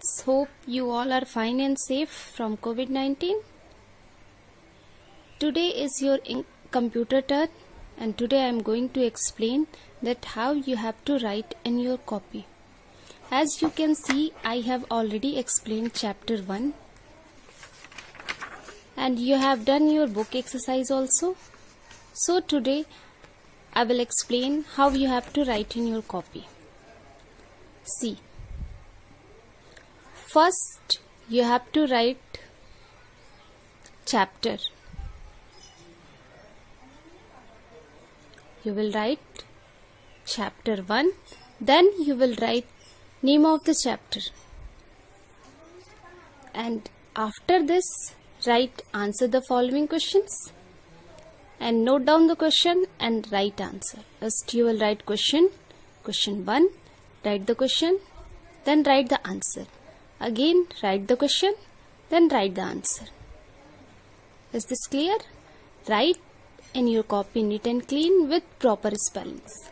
students, hope you all are fine and safe from COVID 19. Today is your computer turn, and today I am going to explain that how you have to write in your copy. As you can see, I have already explained chapter 1 and you have done your book exercise also. So today I will explain how you have to write in your copy. See, first you have to write chapter. You will write chapter 1, then you will write name of the chapter. And after this, write answer the following questions and note down the question and write answer. First you will write question, question 1, write the question, then write the answer. Again write the question, then write the answer. Is this clear? Write in your copy neat and clean with proper spellings.